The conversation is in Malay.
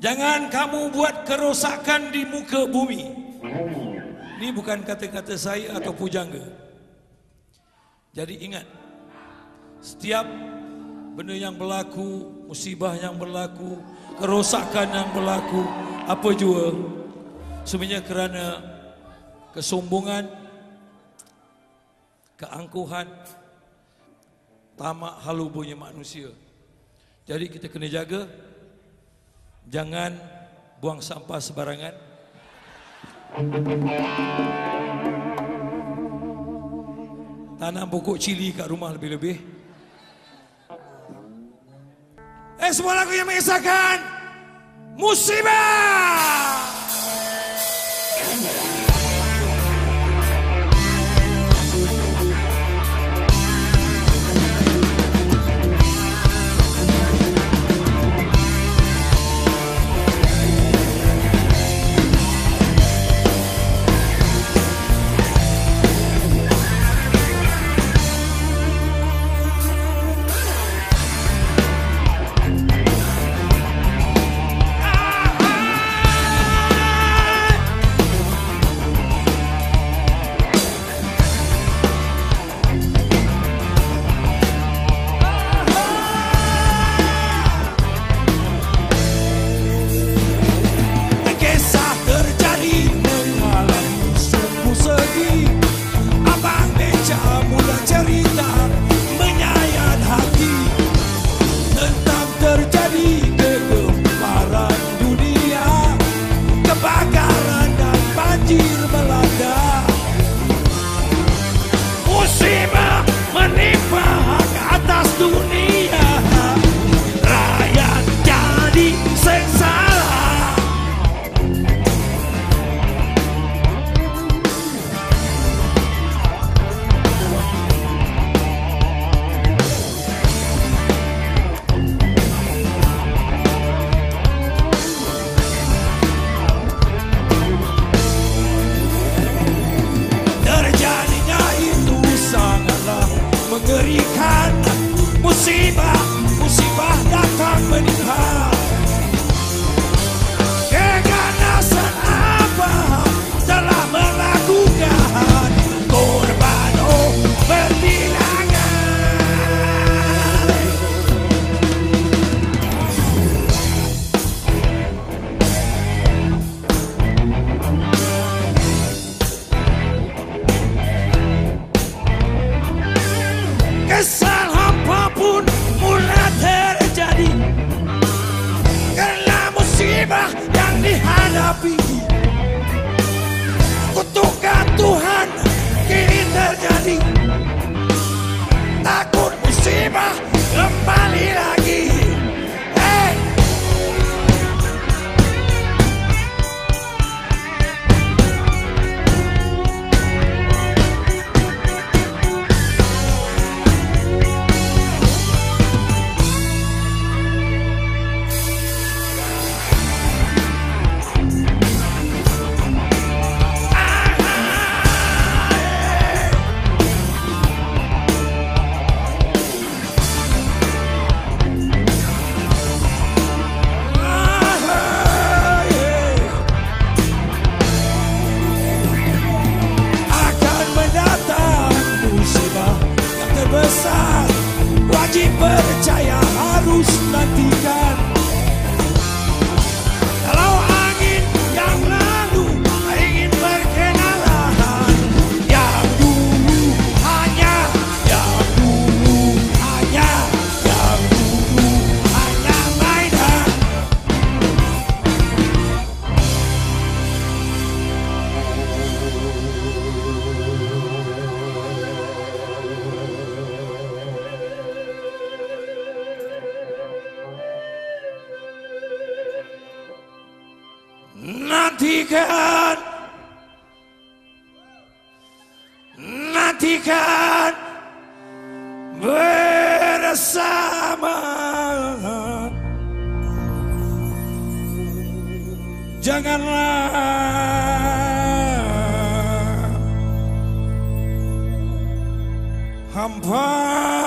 Jangan kamu buat kerosakan di muka bumi. Ini bukan kata-kata saya atau pujangga. Jadi ingat, setiap benda yang berlaku, musibah yang berlaku, kerosakan yang berlaku, apa jua, sebenarnya kerana kesombongan, keangkuhan, tamak halu punya manusia. Jadi kita kena jaga Jangan buang sampah sebarangan. Tanam pokok cili kat rumah lebih-lebih. Eh semua lagu yang mengisahkan musibah. Musibah, musibah datang menimpa happy. Percaya harus nantikan Nantikan. Nantikan. Bersama. Janganlah Hampa